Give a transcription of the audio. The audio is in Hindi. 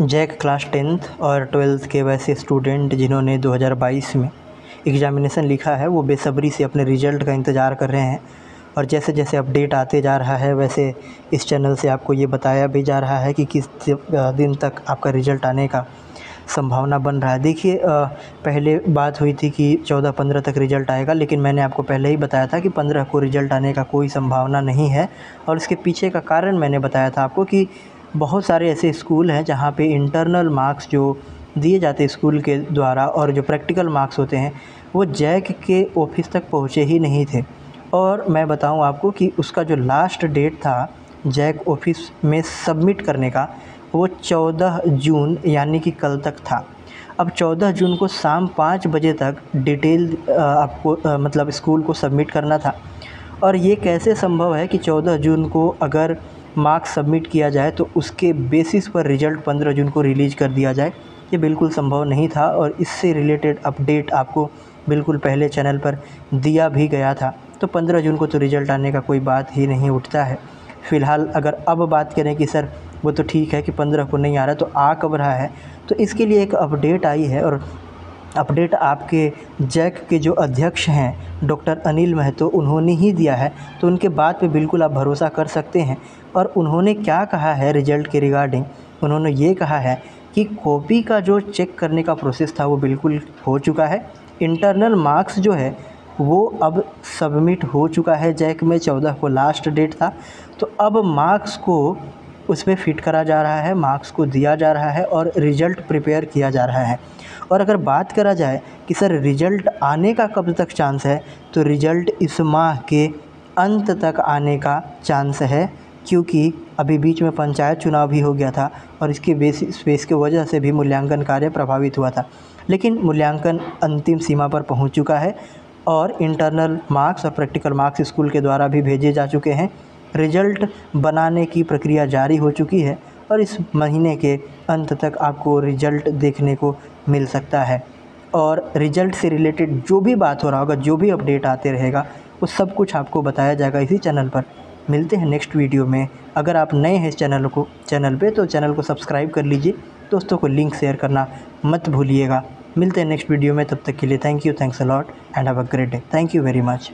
जैक क्लास टेंथ और ट्वेल्थ के वैसे स्टूडेंट जिन्होंने 2022 में एग्ज़ामिनेशन लिखा है, वो बेसब्री से अपने रिज़ल्ट का इंतज़ार कर रहे हैं। और जैसे जैसे अपडेट आते जा रहा है, वैसे इस चैनल से आपको ये बताया भी जा रहा है कि किस दिन तक आपका रिज़ल्ट आने का संभावना बन रहा है। देखिए पहले बात हुई थी कि चौदह पंद्रह तक रिज़ल्ट आएगा, लेकिन मैंने आपको पहले ही बताया था कि पंद्रह को रिज़ल्ट आने का कोई संभावना नहीं है। और इसके पीछे का कारण मैंने बताया था आपको कि बहुत सारे ऐसे स्कूल हैं जहाँ पे इंटरनल मार्क्स जो दिए जाते स्कूल के द्वारा और जो प्रैक्टिकल मार्क्स होते हैं, वो जैक के ऑफ़िस तक पहुँचे ही नहीं थे। और मैं बताऊँ आपको कि उसका जो लास्ट डेट था जैक ऑफ़िस में सबमिट करने का, वो चौदह जून यानी कि कल तक था। अब चौदह जून को शाम पाँच बजे तक डिटेल आपको मतलब स्कूल को सबमिट करना था। और ये कैसे संभव है कि चौदह जून को अगर मार्क्स सबमिट किया जाए तो उसके बेसिस पर रिज़ल्ट पंद्रह जून को रिलीज़ कर दिया जाए। ये बिल्कुल संभव नहीं था और इससे रिलेटेड अपडेट आपको बिल्कुल पहले चैनल पर दिया भी गया था। तो पंद्रह जून को तो रिज़ल्ट आने का कोई बात ही नहीं उठता है। फ़िलहाल अगर अब बात करें कि सर वो तो ठीक है कि पंद्रह को नहीं आ रहा तो आ कब रहा है? तो इसके लिए एक अपडेट आई है और अपडेट आपके जैक के जो अध्यक्ष हैं, डॉक्टर अनिल महतो, उन्होंने ही दिया है। तो उनके बात पे बिल्कुल आप भरोसा कर सकते हैं। और उन्होंने क्या कहा है रिज़ल्ट के रिगार्डिंग? उन्होंने ये कहा है कि कॉपी का जो चेक करने का प्रोसेस था वो बिल्कुल हो चुका है। इंटरनल मार्क्स जो है, वो अब सबमिट हो चुका है। जैक में चौदह को लास्ट डेट था। तो अब मार्क्स को उसमें फ़िट करा जा रहा है, मार्क्स को दिया जा रहा है और रिज़ल्ट प्रिपेयर किया जा रहा है। और अगर बात करा जाए कि सर रिज़ल्ट आने का कब तक चांस है तो रिज़ल्ट इस माह के अंत तक आने का चांस है, क्योंकि अभी बीच में पंचायत चुनाव भी हो गया था और इसके बेसिस पे इसके वजह से भी मूल्यांकन कार्य प्रभावित हुआ था। लेकिन मूल्यांकन अंतिम सीमा पर पहुँच चुका है और इंटरनल मार्क्स और प्रैक्टिकल मार्क्स स्कूल के द्वारा भी भेजे जा चुके हैं। रिज़ल्ट बनाने की प्रक्रिया जारी हो चुकी है और इस महीने के अंत तक आपको रिज़ल्ट देखने को मिल सकता है। और रिज़ल्ट से रिलेटेड जो भी बात हो रहा होगा, जो भी अपडेट आते रहेगा, वो सब कुछ आपको बताया जाएगा इसी चैनल पर। मिलते हैं नेक्स्ट वीडियो में। अगर आप नए हैं इस चैनल को, चैनल पे तो चैनल को सब्सक्राइब कर लीजिए। दोस्तों को लिंक शेयर करना मत भूलिएगा। मिलते हैं नेक्स्ट वीडियो में, तब तक के लिए thank you thanks a lot and have a great day thank you very much